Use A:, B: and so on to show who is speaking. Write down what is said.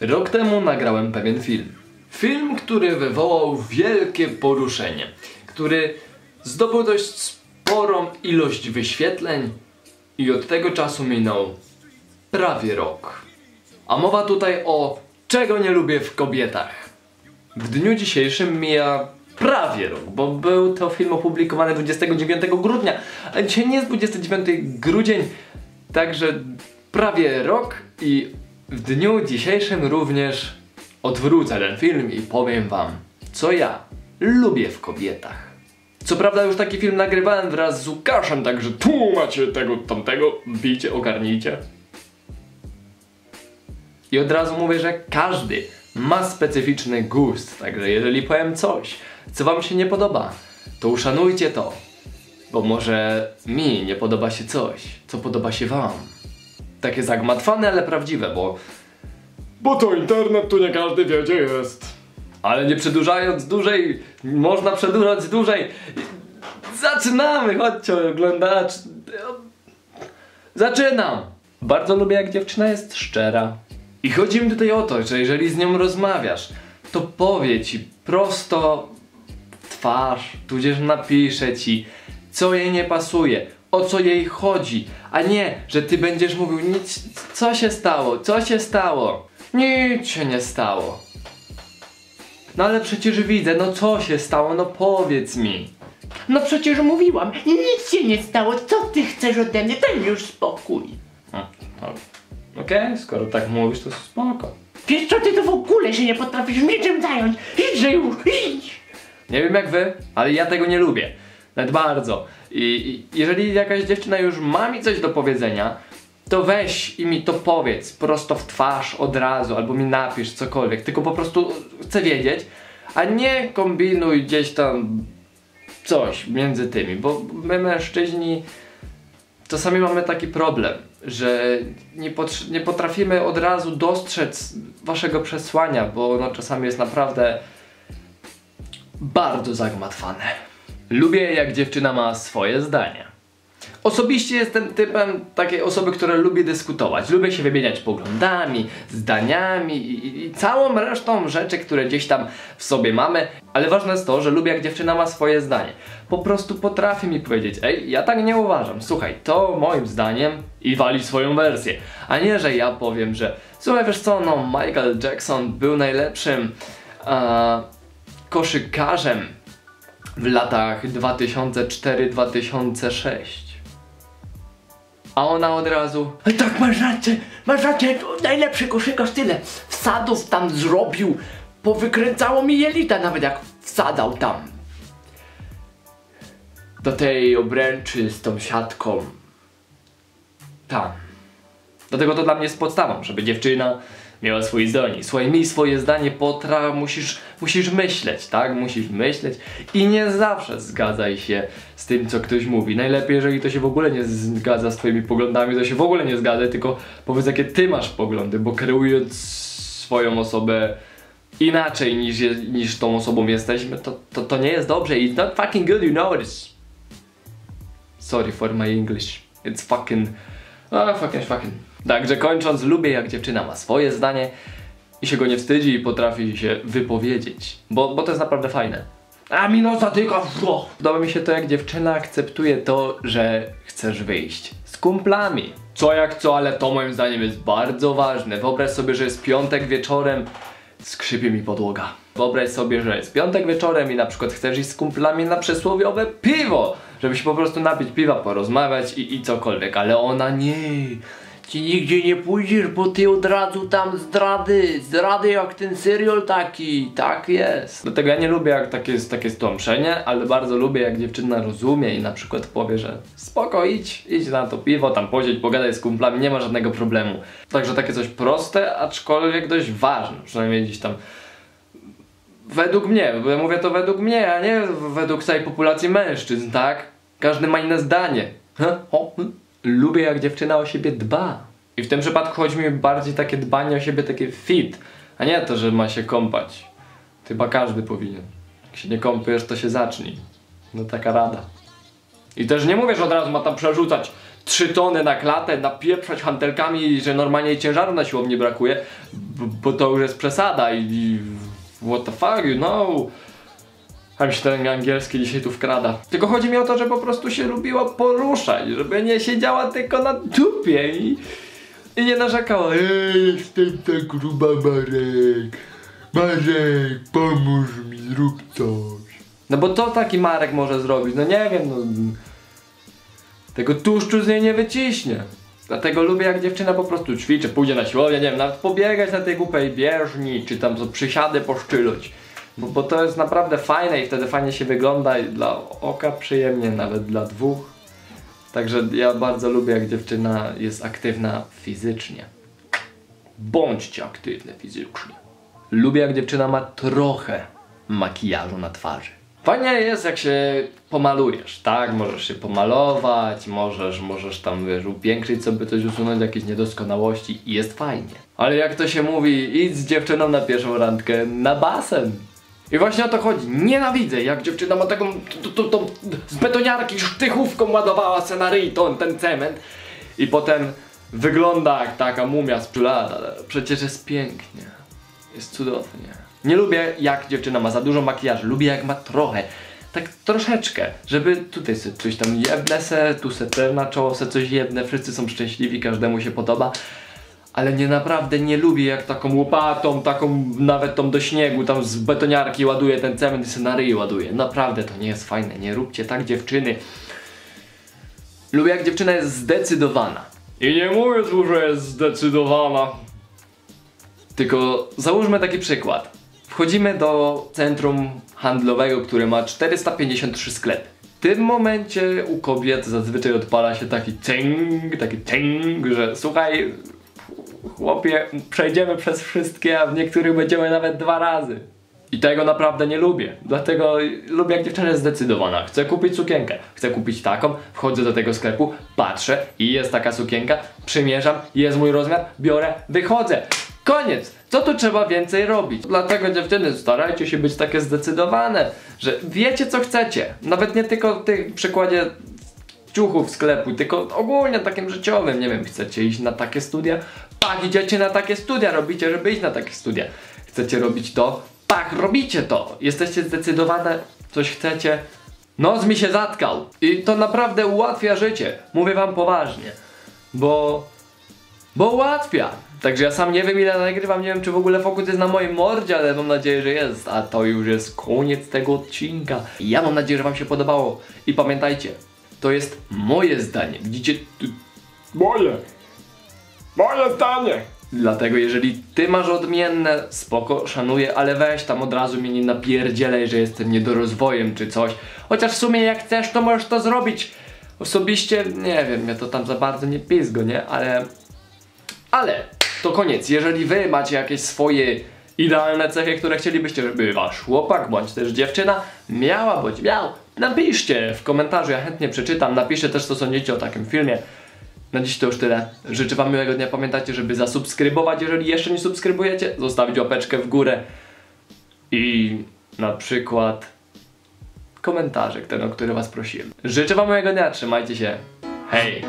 A: Rok temu nagrałem pewien film. Film, który wywołał wielkie poruszenie, który zdobył dość sporą ilość wyświetleń i od tego czasu minął prawie rok. A mowa tutaj o czego nie lubię w kobietach. W dniu dzisiejszym mija prawie rok, bo był to film opublikowany 29 grudnia, a dzisiaj nie jest 29 grudzień, także prawie rok i w dniu dzisiejszym również odwrócę ten film i powiem wam, co ja lubię w kobietach. Co prawda już taki film nagrywałem wraz z Łukaszem, także tu macie tego, tamtego, bijcie, ogarnijcie. I od razu mówię, że każdy ma specyficzny gust, także jeżeli powiem coś, co wam się nie podoba, to uszanujcie to, bo może mi nie podoba się coś, co podoba się wam. Takie zagmatwane, ale prawdziwe, bo... Bo to internet, tu nie każdy wie, gdzie jest. Ale nie przedłużając dłużej, można przedłużać dłużej. Zaczynamy, chodźcie oglądacz. Zaczynam! Bardzo lubię jak dziewczyna jest szczera. I chodzi mi tutaj o to, że jeżeli z nią rozmawiasz, to powie ci prosto w twarz, tudzież napisze ci, co jej nie pasuje, o co jej chodzi, a nie, że ty będziesz mówił, nic, co się stało, co się stało, nic się nie stało. No ale przecież widzę, no co się stało, no powiedz mi.
B: No przecież mówiłam, nic się nie stało, co ty chcesz ode mnie, daj mi już spokój.
A: O. Okej, skoro tak mówisz, to spoko.
B: Wiesz co, ty to w ogóle się nie potrafisz niczym zająć, idźże już, idź!
A: Nie wiem jak wy, ale ja tego nie lubię. Nawet bardzo. I, I jeżeli jakaś dziewczyna już ma mi coś do powiedzenia, to weź i mi to powiedz prosto w twarz od razu, albo mi napisz cokolwiek. Tylko po prostu chcę wiedzieć, a nie kombinuj gdzieś tam coś między tymi, bo my mężczyźni czasami mamy taki problem, że nie, nie potrafimy od razu dostrzec waszego przesłania, bo ono czasami jest naprawdę bardzo zagmatwane. Lubię jak dziewczyna ma swoje zdanie. Osobiście jestem typem takiej osoby, która lubi dyskutować. Lubię się wymieniać poglądami, zdaniami i, i, całą resztą rzeczy, które gdzieś tam w sobie mamy. Ale ważne jest to, że lubię jak dziewczyna ma swoje zdanie. Po prostu potrafi mi powiedzieć, ej, ja tak nie uważam. Słuchaj, to moim zdaniem i wali swoją wersję. A nie, że ja powiem, że słuchaj, wiesz co, no Michael Jackson był najlepszym e, koszykarzem w latach 2004-2006. A ona od razu
B: tak, masz rację, masz rację, najlepszy koszykarz tyle. Wsadów tam zrobił, powykręcało mi jelita nawet jak wsadał tam.
A: do tej obręczy z tą siatką. Tam. Dlatego to dla mnie jest podstawą, żeby dziewczyna miała swoje zdanie. Słuchaj, miej swoje zdanie, potra, musisz, musisz myśleć, tak? Musisz myśleć i nie zawsze zgadzaj się z tym, co ktoś mówi. Najlepiej, jeżeli to się w ogóle nie zgadza z twoimi poglądami, to się w ogóle nie zgadzaj, tylko powiedz, jakie ty masz poglądy, bo kreując swoją osobę inaczej niż, niż tą osobą jesteśmy, to, to, to nie jest dobrze. It's not fucking good, you know this. Sorry for my English. It's fucking... A, fucking, fucking. Także kończąc, lubię jak dziewczyna ma swoje zdanie i się go nie wstydzi i potrafi się wypowiedzieć. Bo, bo to jest naprawdę fajne. A mi no zatyka. o. Podoba mi się to, jak dziewczyna akceptuje to, że chcesz wyjść z kumplami. Co jak co, ale to moim zdaniem jest bardzo ważne. Wyobraź sobie, że jest piątek wieczorem, skrzypie mi podłoga. Wyobraź sobie, że jest piątek wieczorem i na przykład chcesz iść z kumplami na przysłowiowe piwo, żeby się po prostu napić piwa, porozmawiać i, i cokolwiek, ale ona nie.
B: Ty nigdzie nie pójdziesz, bo ty od razu tam zdrady, zdrady jak ten serial taki, tak jest.
A: Dlatego ja nie lubię jak takie jest takie stłamszenie, ale bardzo lubię jak dziewczyna rozumie i na przykład powie, że spoko idź, idź na to piwo, tam posiedź, pogadaj z kumplami, nie ma żadnego problemu. Także takie coś proste, aczkolwiek dość ważne, przynajmniej gdzieś tam według mnie, bo ja mówię to według mnie, a nie według całej populacji mężczyzn, tak? Każdy ma inne zdanie. Ha? Lubię jak dziewczyna o siebie dba. I w tym przypadku chodzi mi bardziej takie dbanie o siebie, takie fit, a nie to, że ma się kąpać. Chyba każdy powinien. Jak się nie kąpiesz, to się zacznij. No taka rada. I też nie mówię, że od razu ma tam przerzucać 3 tony na klatę, napieprzać hantelkami że normalnie ciężaru na siłowni brakuje. bo to już jest przesada i, i what the fuck, you know. A mi się ten angielski dzisiaj tu wkrada. Tylko chodzi mi o to, że po prostu się lubiła poruszać, żeby nie siedziała tylko na dupie i, i nie narzekała. Ej, jestem tak gruba, Marek. Marek, pomóż mi, zrób coś. No bo to taki Marek może zrobić, no nie wiem, no... Tego tłuszczu z niej nie wyciśnie. Dlatego lubię jak dziewczyna po prostu ćwiczy, pójdzie na siłownię, nie wiem, nawet pobiegać na tej głupej bieżni, czy tam co przysiady poszczylać. Bo, to jest naprawdę fajne i wtedy fajnie się wygląda i dla oka przyjemnie, nawet dla dwóch. Także ja bardzo lubię jak dziewczyna jest aktywna fizycznie. Bądźcie aktywne fizycznie. Lubię jak dziewczyna ma trochę makijażu na twarzy. Fajnie jest jak się pomalujesz, tak? Możesz się pomalować, możesz, możesz tam wiesz, upiększyć sobie coś, usunąć jakieś niedoskonałości i jest fajnie. Ale jak to się mówi, idź z dziewczyną na pierwszą randkę na basen. I właśnie o to chodzi. Nienawidzę, jak dziewczyna ma taką tą z betoniarki sztychówką ładowała scenariton, ten cement i potem wygląda jak taka mumia z przecież jest pięknie. Jest cudownie. Nie lubię jak dziewczyna ma za dużo makijażu, lubię jak ma trochę. Tak troszeczkę, żeby tutaj sobie coś tam jebnę se, tu se na czoło se coś jebnę, wszyscy są szczęśliwi, każdemu się podoba. Ale nie naprawdę nie lubię jak taką łopatą, taką nawet tą do śniegu, tam z betoniarki ładuje ten cement i se na ryj ładuje. Naprawdę to nie jest fajne, nie róbcie tak dziewczyny. Lubię jak dziewczyna jest zdecydowana. I nie mówię tu, że jest zdecydowana. Tylko załóżmy taki przykład. Wchodzimy do centrum handlowego, które ma 453 sklepy. W tym momencie u kobiet zazwyczaj odpala się taki ting, taki ting, że słuchaj, chłopie, przejdziemy przez wszystkie, a w niektórych będziemy nawet dwa razy. I tego naprawdę nie lubię. Dlatego lubię jak dziewczyna jest zdecydowana. Chcę kupić sukienkę. Chcę kupić taką, wchodzę do tego sklepu, patrzę i jest taka sukienka, przymierzam, jest mój rozmiar, biorę, wychodzę. Koniec! Co tu trzeba więcej robić? Dlatego dziewczyny, starajcie się być takie zdecydowane, że wiecie co chcecie. Nawet nie tylko w tym przykładzie ciuchów sklepu, tylko ogólnie takim życiowym. Nie wiem, chcecie iść na takie studia? Tak, idziecie na takie studia, robicie, żeby iść na takie studia. Chcecie robić to? Tak, robicie to. Jesteście zdecydowane, coś chcecie. Nos mi się zatkał. I to naprawdę ułatwia życie. Mówię wam poważnie. Bo bo ułatwia. Także ja sam nie wiem ile nagrywam, nie wiem czy w ogóle fokus jest na mojej mordzie, ale mam nadzieję, że jest. A to już jest koniec tego odcinka. Ja mam nadzieję, że wam się podobało. I pamiętajcie, to jest moje zdanie. Widzicie? Moje. Moje zdanie. Dlatego jeżeli ty masz odmienne, spoko, szanuję, ale weź tam od razu mnie nie napierdzielej, że jestem niedorozwojem czy coś. Chociaż w sumie jak chcesz, to możesz to zrobić. Osobiście, nie wiem, ja to tam za bardzo nie pizgo, nie? Ale ale to koniec. Jeżeli wy macie jakieś swoje idealne cechy, które chcielibyście, żeby wasz chłopak bądź też dziewczyna miała bądź miał, napiszcie w komentarzu, ja chętnie przeczytam. Napiszcie też, co sądzicie o takim filmie. Na dziś to już tyle. Życzę wam miłego dnia. Pamiętajcie, żeby zasubskrybować, jeżeli jeszcze nie subskrybujecie, zostawić łapeczkę w górę i na przykład komentarzek, ten, o który was prosiłem. Życzę wam miłego dnia, trzymajcie się. Hej!